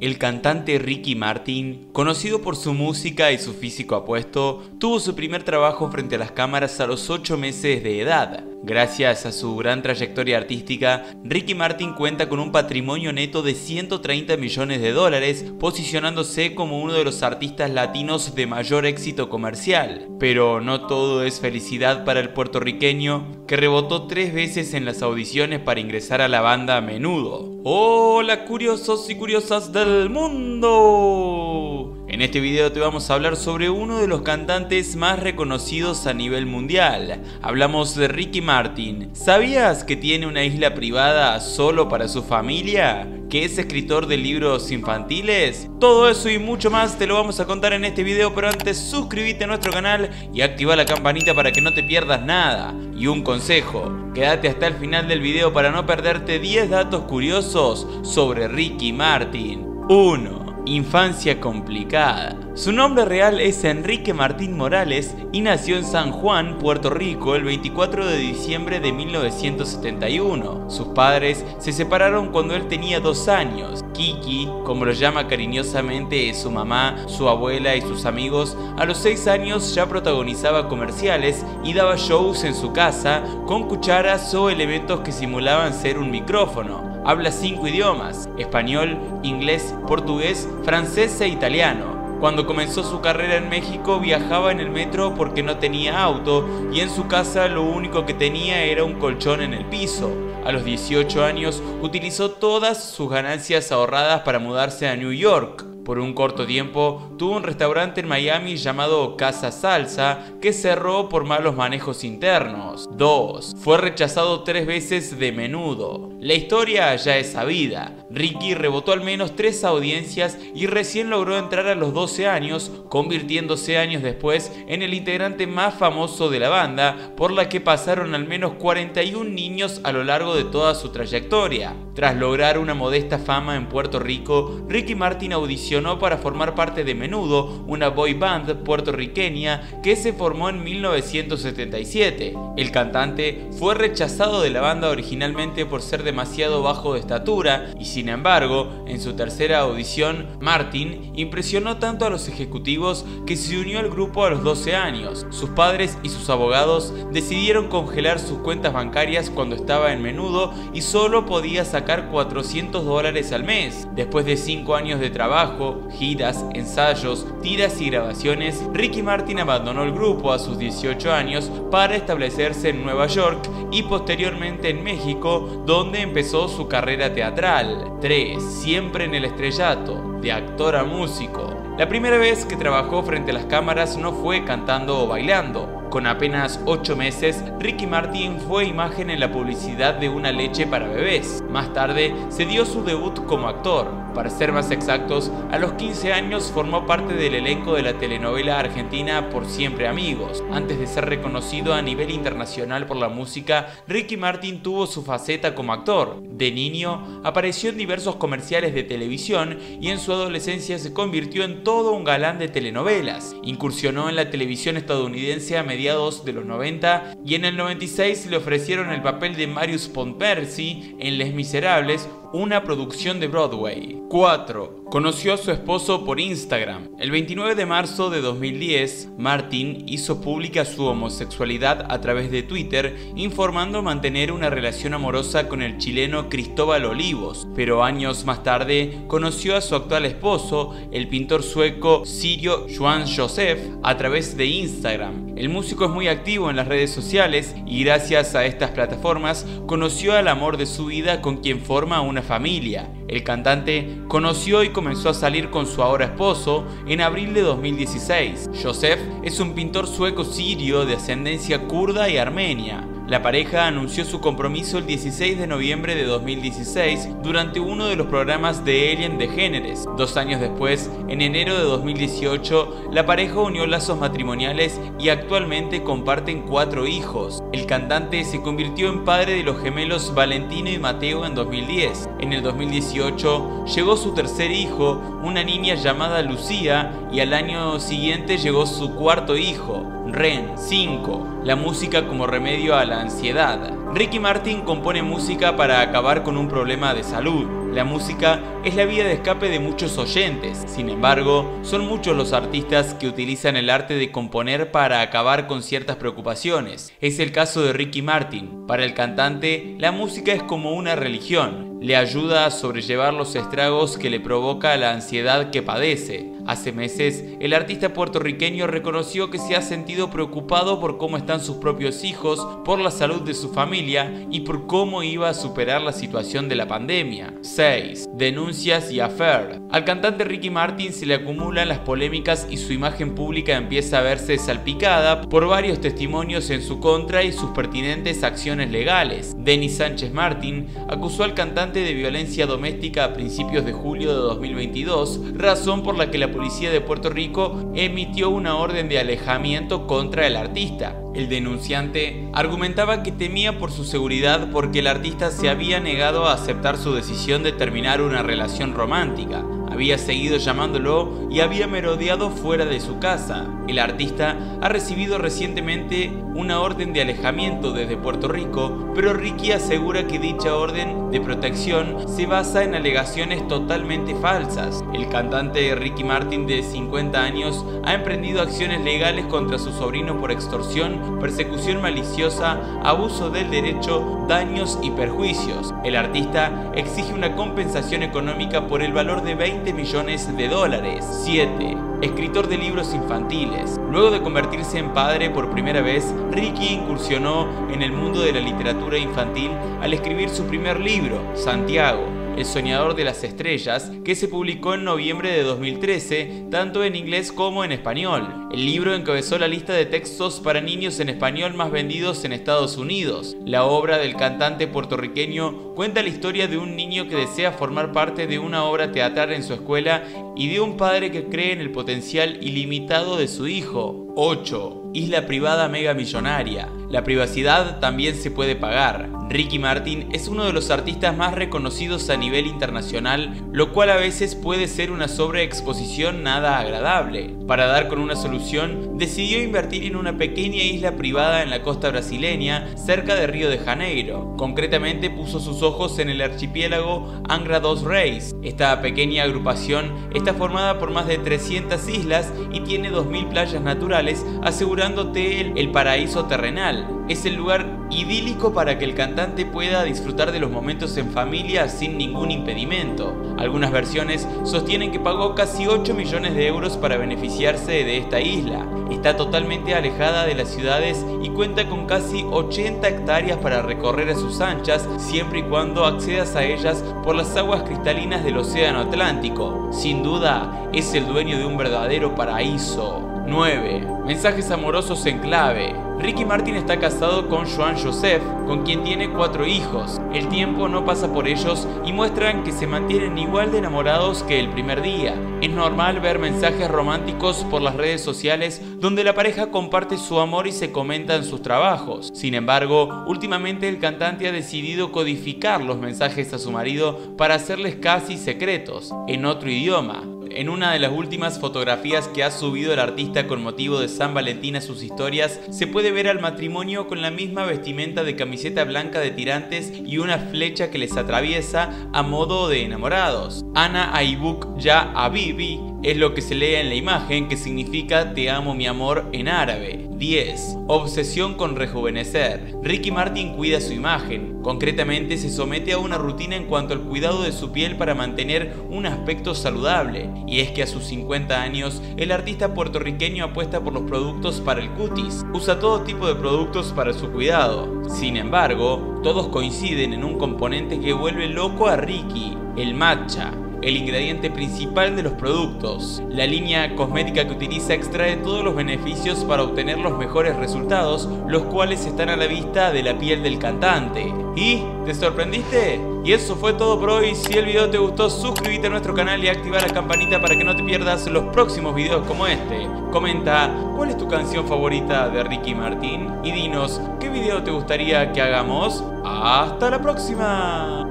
El cantante Ricky Martin, conocido por su música y su físico apuesto, tuvo su primer trabajo frente a las cámaras a los 8 meses de edad. Gracias a su gran trayectoria artística, Ricky Martin cuenta con un patrimonio neto de 130 millones de dólares, posicionándose como uno de los artistas latinos de mayor éxito comercial. Pero no todo es felicidad para el puertorriqueño, que rebotó tres veces en las audiciones para ingresar a la banda a menudo. ¡Hola curiosos y curiosas del mundo! En este video te vamos a hablar sobre uno de los cantantes más reconocidos a nivel mundial. Hablamos de Ricky Martin. ¿Sabías que tiene una isla privada solo para su familia? ¿Que es escritor de libros infantiles? Todo eso y mucho más te lo vamos a contar en este video, pero antes suscríbete a nuestro canal y activa la campanita para que no te pierdas nada. Y un consejo, quédate hasta el final del video para no perderte 10 datos curiosos sobre Ricky Martin. 1. Infancia complicada. Su nombre real es Enrique Martín Morales y nació en San Juan, Puerto Rico, el 24 de diciembre de 1971. Sus padres se separaron cuando él tenía dos años. Kiki, como lo llama cariñosamente su mamá, su abuela y sus amigos, a los seis años ya protagonizaba comerciales y daba shows en su casa con cucharas o elementos que simulaban ser un micrófono. Habla cinco idiomas, español, inglés, portugués, francés e italiano. Cuando comenzó su carrera en México viajaba en el metro porque no tenía auto y en su casa lo único que tenía era un colchón en el piso. A los 18 años utilizó todas sus ganancias ahorradas para mudarse a New York. Por un corto tiempo tuvo un restaurante en Miami llamado Casa Salsa que cerró por malos manejos internos. 2. Fue rechazado tres veces de menudo. La historia ya es sabida. Ricky rebotó al menos tres audiencias y recién logró entrar a los 12 años, convirtiéndose años después en el integrante más famoso de la banda, por la que pasaron al menos 41 niños a lo largo de toda su trayectoria. Tras lograr una modesta fama en Puerto Rico, Ricky Martin audicionó para formar parte de Menudo, una boy band puertorriqueña que se formó en 1977. El cantante fue rechazado de la banda originalmente por ser demasiado bajo de estatura y sin embargo, en su tercera audición, Martin impresionó tanto a los ejecutivos que se unió al grupo a los 12 años. Sus padres y sus abogados decidieron congelar sus cuentas bancarias cuando estaba en Menudo y solo podía sacar 400 dólares al mes. Después de 5 años de trabajo, giras, ensayos, tiras y grabaciones, Ricky Martin abandonó el grupo a sus 18 años para establecerse en Nueva York y posteriormente en México, donde empezó su carrera teatral. 3. Siempre en el estrellato, de actor a músico. La primera vez que trabajó frente a las cámaras no fue cantando o bailando, con apenas 8 meses, Ricky Martin fue imagen en la publicidad de una leche para bebés. Más tarde, se dio su debut como actor. Para ser más exactos, a los 15 años formó parte del elenco de la telenovela argentina Por Siempre Amigos. Antes de ser reconocido a nivel internacional por la música, Ricky Martin tuvo su faceta como actor. De niño, apareció en diversos comerciales de televisión y en su adolescencia se convirtió en todo un galán de telenovelas. Incursionó en la televisión estadounidense a de los 90 y en el 96 le ofrecieron el papel de Marius Pontpercy en Les Miserables, una producción de Broadway. 4. Conoció a su esposo por Instagram. El 29 de marzo de 2010, Martin hizo pública su homosexualidad a través de Twitter, informando mantener una relación amorosa con el chileno Cristóbal Olivos, pero años más tarde conoció a su actual esposo, el pintor sueco Sirio Juan Josef, a través de Instagram. El músico es muy activo en las redes sociales y gracias a estas plataformas conoció al amor de su vida con quien forma una familia. El cantante conoció y comenzó a salir con su ahora esposo en abril de 2016. Joseph es un pintor sueco sirio de ascendencia kurda y armenia. La pareja anunció su compromiso el 16 de noviembre de 2016 durante uno de los programas de Alien de Géneres. Dos años después, en enero de 2018, la pareja unió lazos matrimoniales y actualmente comparten cuatro hijos. El cantante se convirtió en padre de los gemelos Valentino y Mateo en 2010. En el 2018 llegó su tercer hijo, una niña llamada Lucía, y al año siguiente llegó su cuarto hijo, Ren 5, la música como remedio a la ansiedad. Ricky Martin compone música para acabar con un problema de salud. La música es la vía de escape de muchos oyentes, sin embargo, son muchos los artistas que utilizan el arte de componer para acabar con ciertas preocupaciones. Es el caso de Ricky Martin. Para el cantante, la música es como una religión, le ayuda a sobrellevar los estragos que le provoca la ansiedad que padece. Hace meses, el artista puertorriqueño reconoció que se ha sentido preocupado por cómo están sus propios hijos, por la salud de su familia y por cómo iba a superar la situación de la pandemia. 6. Denuncias y affair. Al cantante Ricky Martin se le acumulan las polémicas y su imagen pública empieza a verse salpicada por varios testimonios en su contra y sus pertinentes acciones legales. Denis Sánchez Martin acusó al cantante de violencia doméstica a principios de julio de 2022, razón por la que la policía de Puerto Rico emitió una orden de alejamiento contra el artista. El denunciante argumentaba que temía por su seguridad porque el artista se había negado a aceptar su decisión de terminar una relación romántica había seguido llamándolo y había merodeado fuera de su casa. El artista ha recibido recientemente una orden de alejamiento desde Puerto Rico, pero Ricky asegura que dicha orden de protección se basa en alegaciones totalmente falsas. El cantante Ricky Martin de 50 años ha emprendido acciones legales contra su sobrino por extorsión, persecución maliciosa, abuso del derecho, daños y perjuicios. El artista exige una compensación económica por el valor de 20 millones de dólares. 7. Escritor de libros infantiles. Luego de convertirse en padre por primera vez, Ricky incursionó en el mundo de la literatura infantil al escribir su primer libro, Santiago el soñador de las estrellas, que se publicó en noviembre de 2013, tanto en inglés como en español. El libro encabezó la lista de textos para niños en español más vendidos en Estados Unidos. La obra del cantante puertorriqueño cuenta la historia de un niño que desea formar parte de una obra teatral en su escuela y de un padre que cree en el potencial ilimitado de su hijo. 8. Isla privada mega millonaria. La privacidad también se puede pagar. Ricky Martin es uno de los artistas más reconocidos a nivel internacional, lo cual a veces puede ser una sobreexposición nada agradable. Para dar con una solución, decidió invertir en una pequeña isla privada en la costa brasileña, cerca de Río de Janeiro. Concretamente puso sus ojos en el archipiélago Angra dos Reis. Esta pequeña agrupación está formada por más de 300 islas y tiene 2.000 playas naturales, asegurándote el paraíso terrenal. Es el lugar idílico para que el cantante pueda disfrutar de los momentos en familia sin ningún impedimento. Algunas versiones sostienen que pagó casi 8 millones de euros para beneficiarse de esta isla. Está totalmente alejada de las ciudades y cuenta con casi 80 hectáreas para recorrer a sus anchas siempre y cuando accedas a ellas por las aguas cristalinas del Océano Atlántico. Sin duda, es el dueño de un verdadero paraíso. 9. Mensajes amorosos en clave. Ricky Martin está casado con Joan Joseph, con quien tiene cuatro hijos. El tiempo no pasa por ellos y muestran que se mantienen igual de enamorados que el primer día. Es normal ver mensajes románticos por las redes sociales donde la pareja comparte su amor y se comentan sus trabajos. Sin embargo, últimamente el cantante ha decidido codificar los mensajes a su marido para hacerles casi secretos, en otro idioma. En una de las últimas fotografías que ha subido el artista con motivo de San Valentín a sus historias, se puede ver al matrimonio con la misma vestimenta de camiseta blanca de tirantes y una flecha que les atraviesa a modo de enamorados. Ana Aibuk Ya Abibi es lo que se lee en la imagen que significa te amo mi amor en árabe. 10. Obsesión con rejuvenecer. Ricky Martin cuida su imagen. Concretamente se somete a una rutina en cuanto al cuidado de su piel para mantener un aspecto saludable. Y es que a sus 50 años, el artista puertorriqueño apuesta por los productos para el cutis. Usa todo tipo de productos para su cuidado. Sin embargo, todos coinciden en un componente que vuelve loco a Ricky, el matcha el ingrediente principal de los productos. La línea cosmética que utiliza extrae todos los beneficios para obtener los mejores resultados, los cuales están a la vista de la piel del cantante. ¿Y? ¿Te sorprendiste? Y eso fue todo por hoy. Si el video te gustó, suscríbete a nuestro canal y activa la campanita para que no te pierdas los próximos videos como este. Comenta cuál es tu canción favorita de Ricky Martin y dinos qué video te gustaría que hagamos. ¡Hasta la próxima!